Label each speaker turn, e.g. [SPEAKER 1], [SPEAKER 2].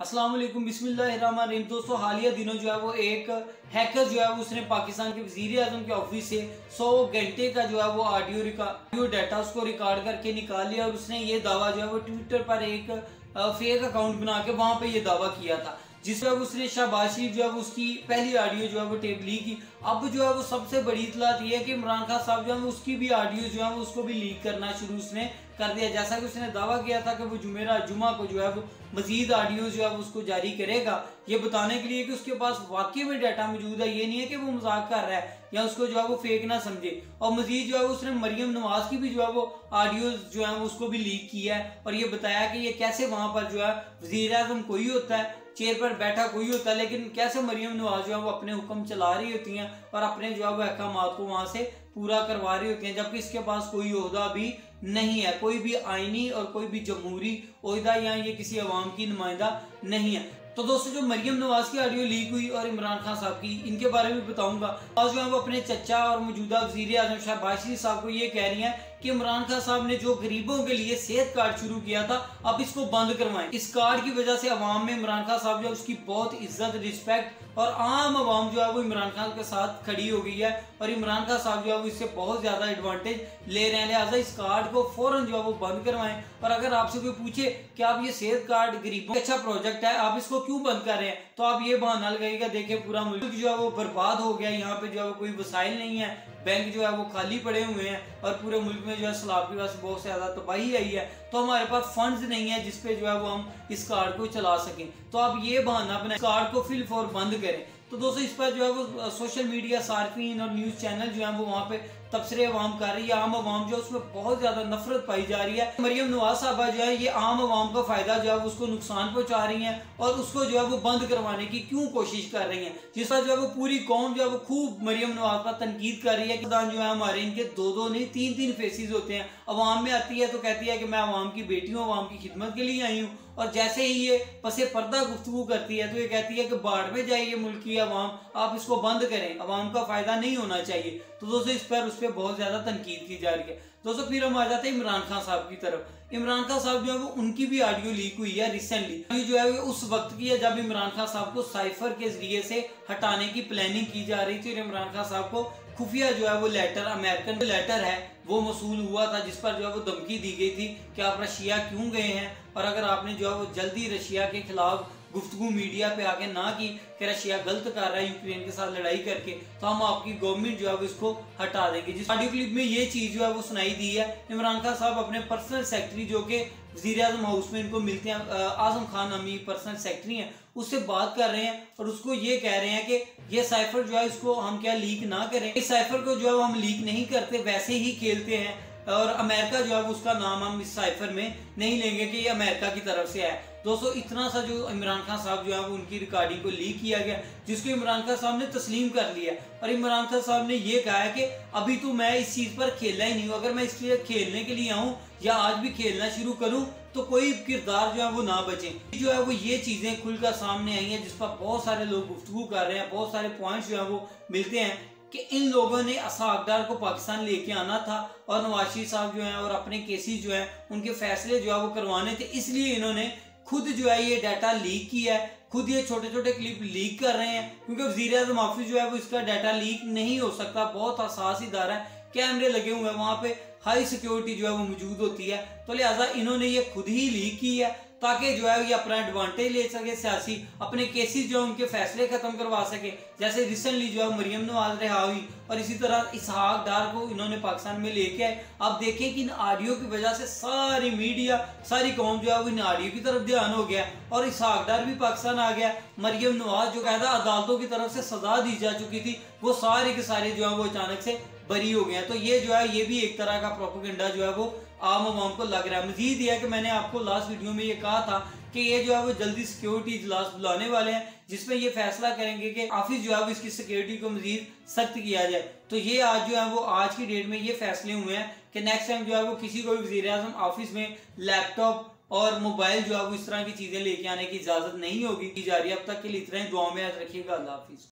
[SPEAKER 1] वालेकुम बिस्मिल्लाहिर्रहमानिर्रहीम। दोस्तों, हालिया दिनों जो है वो एक हैकर जो है उसने पाकिस्तान के वज़ीर अजम के ऑफ़िस से 100 घंटे का जो है वो ऑडियो ऑडियो डाटा उसको रिकॉर्ड करके निकाल लिया और उसने ये दावा जो है वो ट्विटर पर एक फेक अकाउंट बना के वहाँ पे ये दावा किया था। जिसमें उसने शाबाशी जो है उसकी पहली ऑडियो जो है वो टेप ली की अब जो है वो सबसे बड़ी इतलात ये है कि इमरान खान साहब जो है उसकी भी ऑडियो जो है उसको भी लीक करना शुरू उसने कर दिया जैसा कि उसने दावा किया था कि वो जुमेरा जुमा को जो है वो मजीद ऑडियो जो है उसको जारी करेगा ये बताने के लिए कि उसके पास वाकई में डाटा मौजूद है ये नहीं है कि वो मज़ाक कर रहा है या उसको जो है वो फेक ना समझे और मजीद जो है उसने मरियम नवाज़ की भी जो है वो ऑडियो जो है उसको भी लीक किया है और ये बताया कि ये कैसे वहाँ पर जो है वज़ीर आज़म कोई होता है चेयर पर बैठा कोई होता है लेकिन कैसे मरियम नवाज़ जो है, वो अपने हुक्म चला रही होती हैं और अपने जो है, वो अहकाम को वहाँ से पूरा करवा रही होती हैं, जबकि इसके पास कोई अहदा भी नहीं है, कोई भी आईनी और कोई भी जमहूरी अहदा या ये किसी अवाम की नुमाइंदा नहीं है। तो दोस्तों, जो मरियम नवाज़ की ऑडियो लीक हुई और इमरान खान साहब की, इनके बारे में बताऊँगा। आज जो है, वो अपने चचा और मौजूदा वज़ीर आज़म शाहबाज शरीफ साहब को ये कह रही हैं कि इमरान खान साहब ने जो गरीबों के लिए सेहत कार्ड शुरू किया था, अब इसको बंद करवाएँ। इस कार्ड की वजह से अवाम में इमरान खान साहब जो है, उसकी बहुत इज़्ज़त, रिस्पेक्ट और आम आवाम जो है, वो इमरान खान के साथ खड़ी हो गई है और इमरान खान साहब जो है, वो इससे बहुत ज़्यादा एडवांटेज ले रहे हैं। लिहाजा इस कार्ड को फ़ौरन जो है, वो बंद करवाएँ। और अगर आपसे कोई पूछे कि आप ये सेहत कार्ड गरीबों अच्छा प्रोजेक्ट है, आप इसको क्यों बंद कर रहे हैं? तो आप ये बहाना लगाइएगा, देखे पूरा मुल्क जो है, वो बर्बाद हो गया यहाँ पे जो है कोई वसाइल नहीं है। बैंक जो है वो खाली पड़े हुए हैं और पूरे मुल्क में जो है सलाब की से बहुत ज़्यादा तबाही आई है तो हमारे पास फंड्स नहीं है जिसपे जो है वो हम इस कार्ड को चला सकें। तो आप ये बहाना अपने कार्ड को फिल फॉर बंद करें। तो दोस्तों, इस पर जो है वो सोशल मीडिया सार्फिन और न्यूज़ चैनल जो है, वो वहाँ पे तबसरे अवाम कर रही है। आम आवाम जो है, उसमें बहुत ज़्यादा नफरत पाई जा रही है। मरियम नवाज़ साहबा जो है, ये आम आवाम का फ़ायदा जो है उसको नुकसान पहुँचा रही है और उसको जो है, वो बंद करवाने की क्यों कोशिश कर रही है? जिस पर जो है, वो पूरी कौम जो है, वो खूब मरियम नवाज़ का तनकीद कर रही है जो है, हमारे इनके दो दो नहीं तीन तीन फेसिस होते हैं। अवाम में आती है तो कहती है कि मैं अवाम की बेटी हूँ, अवाम की खिदमत के लिए आई हूँ। और जैसे ही ये पसे पर्दा गुफ्तु करती है तो ये कहती है कि बाढ़ में जाइए मुल्क की अवाम आप इसको बंद करें। अवाम का फ़ायदा नहीं होना चाहिए। तो दोस्तों, इस पर, उस पर बहुत ज़्यादा तनकीद की जा रही है। दोस्तों, फिर हम आ जाते हैं इमरान खान साहब की तरफ़। इमरान खान साहब जो है, वो उनकी भी ऑडियो लीक हुई है रिसेंटली जो है उस वक्त की है जब इमरान खान साहब को साइफर के ज़रिए से हटाने की प्लानिंग की जा रही थी, और इमरान खान साहब को खुफिया जो है वो लेटर अमेरिकन लेटर है, वो मसूल हुआ था जिस पर जो है वो धमकी दी गई थी कि आप रशिया क्यों गए हैं? और अगर आपने जो है वो जल्दी रशिया के खिलाफ गुफ्तगु मीडिया पे आके ना की कि रशिया गलत कर रहा है यूक्रेन के साथ लड़ाई करके तो हम आपकी गवर्नमेंट जो है इसको हटा देंगे। जिस ऑडियो क्लिप में ये चीज़ जो है वो सुनाई दी है, इमरान खान साहब अपने पर्सनल सेक्रेटरी जो कि वज़ीर आज़म हाउस में इनको मिलते हैं आज़म खान अमी पर्सनल सेक्रेटरी हैं, उससे बात कर रहे हैं और उसको ये कह रहे हैं कि ये साइफर जो है इसको हम क्या लीक ना करें? इस साइफर को जो है हम लीक नहीं करते, वैसे ही खेलते हैं। और अमेरिका जो है उसका नाम हम इस साइफर में नहीं लेंगे कि ये अमेरिका की तरफ़ से है। दोस्तों, इतना सा जो इमरान खान साहब जो है वो उनकी रिकॉर्डिंग को लीक किया गया, जिसको इमरान खान साहब ने तस्लीम कर लिया। और इमरान खान साहब ने ये कहा है कि अभी तो मैं इस चीज़ पर खेलना ही नहीं हूँ। अगर मैं इसके खेलने के लिए आऊँ या आज भी खेलना शुरू करूँ तो कोई किरदार जो है वो ना बचे। जो है वो ये चीज़ें खुलकर सामने आई हैं, जिस पर बहुत सारे लोग गुफ्तु कर रहे हैं, बहुत सारे पॉइंट्स जो है वो मिलते हैं। कि इन लोगों ने असाकदार को पाकिस्तान लेके आना था और नवाज़ साहब जो हैं और अपने केसेस जो हैं, उनके फैसले जो है वो करवाने थे। इसलिए इन्होंने खुद जो है ये डाटा लीक किया है। खुद ये छोटे छोटे क्लिप लीक कर रहे हैं, क्योंकि वज़ीर अजम ऑफ़िस जो है वो इसका डाटा लीक नहीं हो सकता। बहुत असास इदारा है। कैमरे लगे हुए हैं, वहाँ पे हाई सिक्योरिटी जो है वो मौजूद होती है। तो लिहाजा इन्होंने ये खुद ही लीक की है। ताकि जो है ये अपना एडवांटेज ले सके, सियासी अपने केसेस जो है उनके फैसले खत्म करवा सके। जैसे रिसेंटली जो है मरियम नवाज़ रिहा हुई और इसी तरह इसहाक डार को इन्होंने पाकिस्तान में लेके आए। आप देखें कि इन आडियो की वजह से सारी मीडिया सारी कौम जो है वो इन आडियो की तरफ़ ध्यान हो गया और इसहाक डार भी पाकिस्तान आ गया। मरियम नवाज़ जो कहता अदालतों की तरफ़ से सजा दी जा चुकी थी। वो सारे के सारे जो है वो अचानक से बरी हो गए तो ये जो है, ये भी एक तरह का प्रोपोगंडा जो है वो आम आवाम को लग रहा है। मजीद ये है कि मैंने आपको लास्ट वीडियो में ये कहा था कि ये जो है वो जल्दी सिक्योरिटी इजलास बुलाने वाले हैं, जिसमें ये फैसला करेंगे कि ऑफ़िस जो है वो इसकी सिक्योरिटी को मजीद सख्त किया जाए। तो ये आज जो है वो आज की डेट में ये फैसले हुए हैं कि नेक्स्ट टाइम जो है वो किसी को भी वजी अजम ऑफ़िस में लैपटॉप और मोबाइल जो है वो इस तरह की चीज़ें लेके आने की इजाज़त नहीं होगी, की जा रही है। अब तक के लिए इतना ही। दुआ में याद रखिएगा। अल्लाह हाफिज।